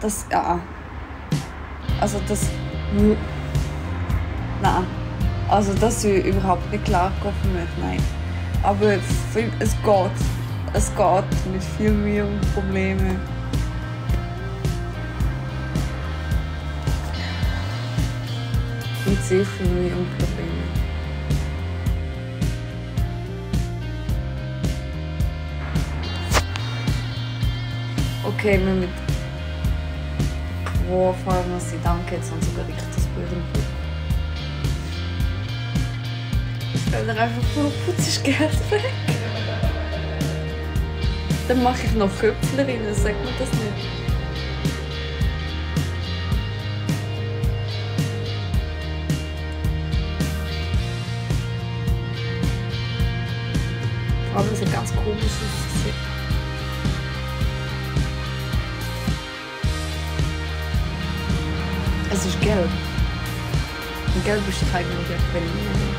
das, ja. Also das, nein. Also das ist überhaupt nicht klar für mich, nein. Aber es geht. Es geht mit viel Mühe und Problemen. Mit sehr viel Mühe und Problemen. Okay, wir mit wo? Danke, jetzt haben sogar im Kopf. Wenn er einfach voll putzt, Geld weg. Dann mache ich noch Köpfler rein, sagt man das nicht? Vor allem so ganz komisch ist. Es ist gelb. Und gelb ist eigentlich Berlin.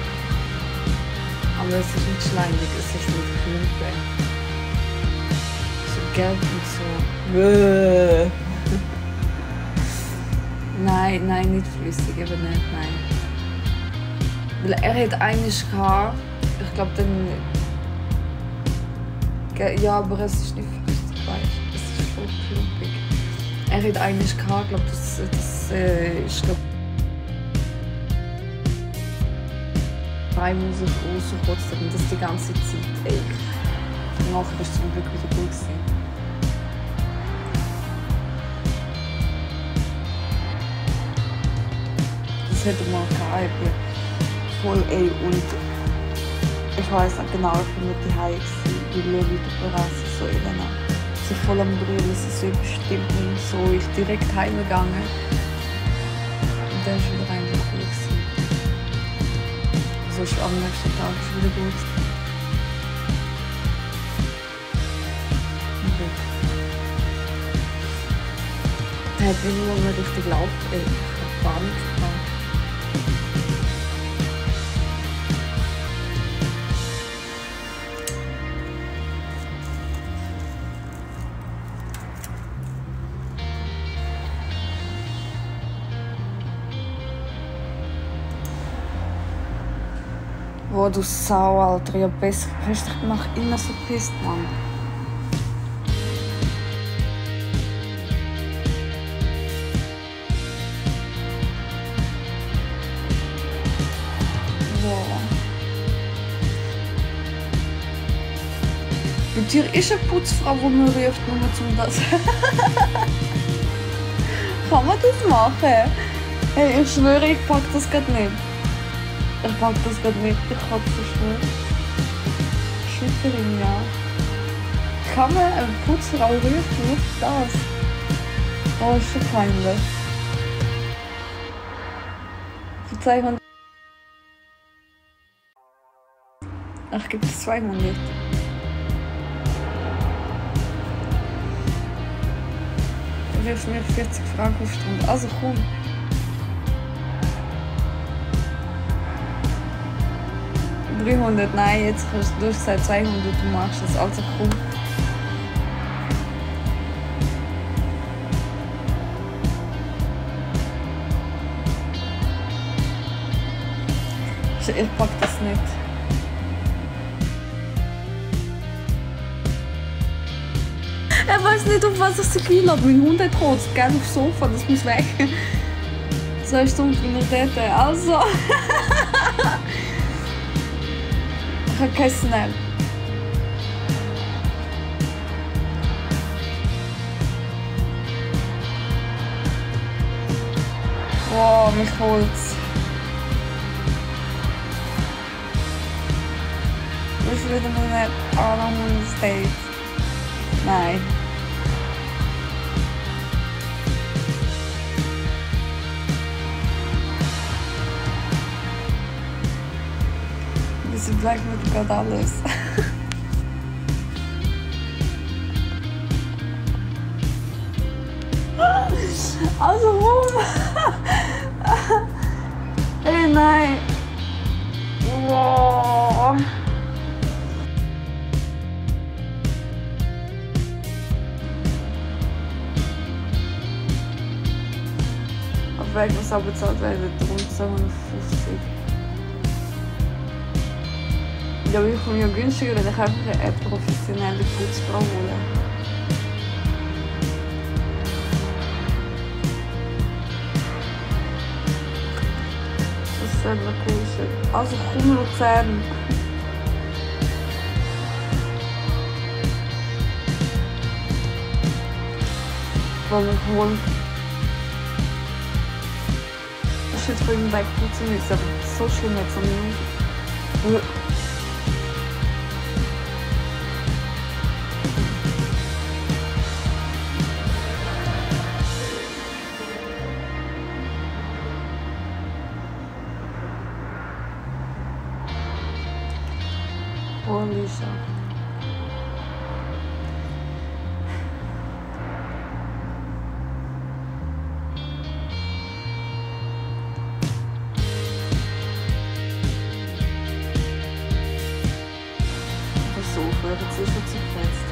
Aber es ist nicht schleimig, es ist mit Klumpen. So gelb und so. Nein, nein, nicht flüssig, eben nicht, nein. Weil er hat eigentlich gehabt, ich glaube dann. Ja, aber es ist nicht flüssig, weißt du? Es ist voll klumpig. Er hat eigentlich gehabt, glaube das, das äh, ist glaub, drei Musik rausgekotzt und das die ganze Zeit. Ey. Nachher war es zum Glück wieder gut. Gewesen. Das hätte man gehabt. Voll ey und ich weiß nicht genau, ich bin mit die Hause wie Leute überraschen so voll am Brüllen, sie so bestimmt nicht so. Ich direkt heimgegangen. Und dann ist wieder eigentlich gewesen. So ist am nächsten Tag ist wieder gut. Der hat nicht nur richtig laut, ey, ich Boah, du Sau, Alter. Ja, besser. Hast dich nach so pisst, Mann. Boah. Bei dir ist eine Putzfrau, die mir ruft, nur zum das. Kann man das machen? Hey, ich schwöre, ich pack das gerade nicht. Ich pack das gerade nicht, ich hab so schwöre. Schütterin, ja. Kann man eine Putzfrau rufen? Nicht das. Oh, ist schon peinlich. 200. Ach, gibt es 200. Du wirfst mir 40 Franken auf Stunde. Also komm. Dreihundert, nein, jetzt kannst du, gesagt 200, du machst es, also komm. Ich pack das nicht. Er weiß nicht, auf was er sich einlädt. Mein Hund hat gekotzt, gerne aufs Sofa, das muss weg. Zwei Stunden bin ich dort. Also. ich habe keinen Snap. Wow, mich holt's. Wie viel wieder mal nicht an State? Nein. Wieso bleibt mir gerade alles? Also warum? Ey nein. Wow. Weg muss auch bezahlt werden, darum 250. Ja, aber ich komme ja günstiger, wenn ich einfach eine professionelle Putzfrau hole. Das ist eine Location. Also komm Luzern. Wo wir wohnen. Ich hätte vorhin wegputzen müssen, aber so schlimm jetzt noch nicht. Holy shit. Versuch, wird sicher zu fest.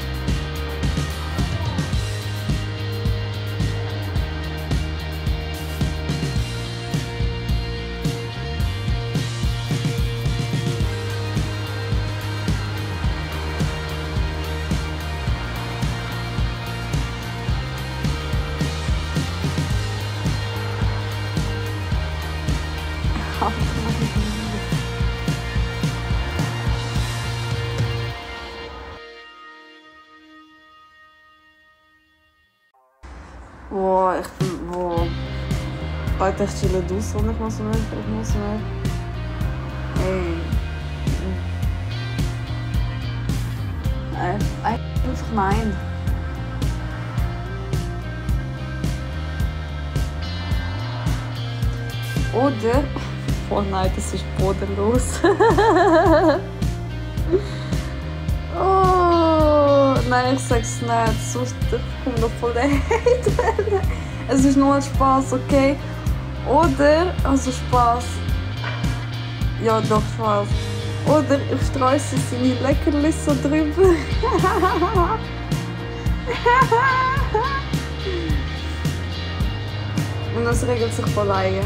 Boah, ich. Boah. Leute, ich chille dus und ich muss nicht. Ich muss nicht. Ey. Ey, Einfach nein. Oder. Oh nein, das ist bodenlos. nicht. Sonst kommt noch voll der Hate. Es ist nur ein Spaß, okay? Oder, also Spaß. Ja, doch Spaß. Oder ich streue seine Leckerlis so drüber. Und das regelt sich von alleine.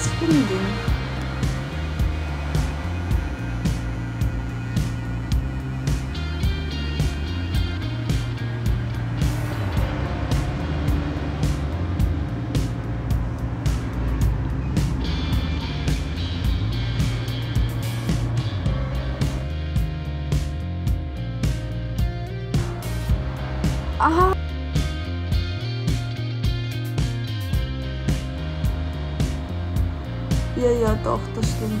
Was für ein Ding? Aha. Ja,